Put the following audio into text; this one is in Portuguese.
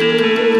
Música